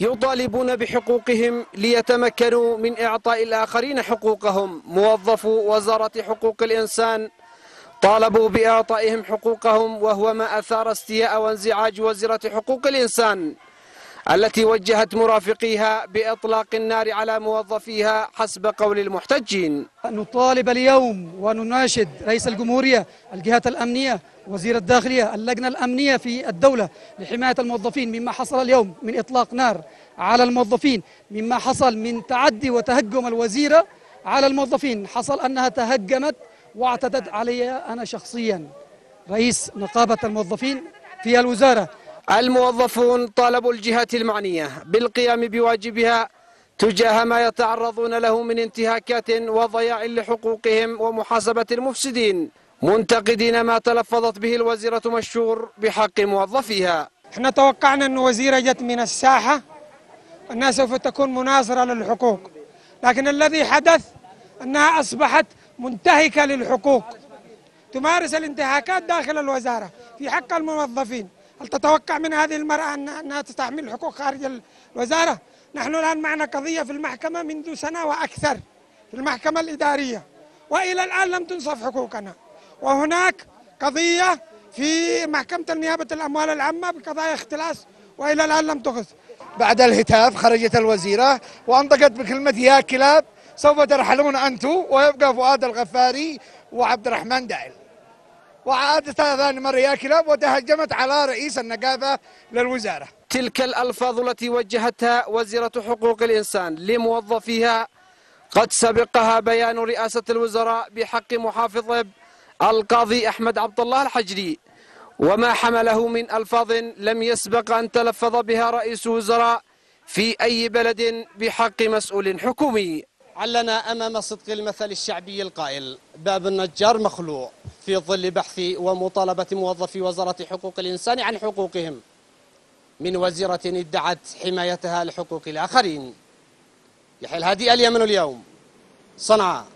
يطالبون بحقوقهم ليتمكنوا من إعطاء الآخرين حقوقهم. موظفو وزارة حقوق الإنسان طالبوا بإعطائهم حقوقهم وهو ما أثار استياء وانزعاج وزيرة حقوق الإنسان. التي وجهت مرافقيها بإطلاق النار على موظفيها حسب قول المحتجين. نطالب اليوم ونناشد رئيس الجمهورية الجهات الأمنية وزير الداخلية اللجنة الأمنية في الدولة لحماية الموظفين مما حصل اليوم من إطلاق نار على الموظفين مما حصل من تعدي وتهجم الوزيرة على الموظفين. حصل أنها تهجمت واعتدت علي أنا شخصيا. رئيس نقابة الموظفين في الوزارة الموظفون طالبوا الجهات المعنية بالقيام بواجبها تجاه ما يتعرضون له من انتهاكات وضياع لحقوقهم ومحاسبة المفسدين. منتقدين ما تلفظت به الوزيرة مشهور بحق موظفيها. إحنا توقعنا أن وزيرة جت من الساحة أنها سوف تكون مناصرة للحقوق. لكن الذي حدث أنها أصبحت منتهكة للحقوق. تمارس الانتهاكات داخل الوزارة في حق الموظفين. هل تتوقع من هذه المرأة أنها تستحمل حقوق خارج الوزارة؟ نحن الآن معنا قضية في المحكمة منذ سنة وأكثر في المحكمة الإدارية. وإلى الآن لم تنصف حقوقنا. وهناك قضية في محكمة النيابة الأموال العامة بقضايا اختلاس وإلى الآن لم تخذ بعد الهتاف خرجت الوزيرة وأنطقت بكلمة يا كلاب سوف ترحلون أنتم ويبقى فؤاد الغفاري وعبد الرحمن داعل وعادت ثاني مرة يا كلاب وتهجمت على رئيس النقابة للوزارة. تلك الألفاظ التي وجهتها وزيرة حقوق الإنسان لموظفيها قد سبقها بيان رئاسة الوزراء بحق محافظ القاضي أحمد عبد الله الحجري. وما حمله من ألفاظ لم يسبق أن تلفظ بها رئيس وزراء في أي بلد بحق مسؤول حكومي. علنا أمام صدق المثل الشعبي القائل باب النجار مخلوع. في ظل بحث ومطالبة موظفي وزارة حقوق الإنسان عن حقوقهم من وزيرة ادعت حمايتها لحقوق الآخرين. يحيى الهادي اليمن اليوم. صنعاء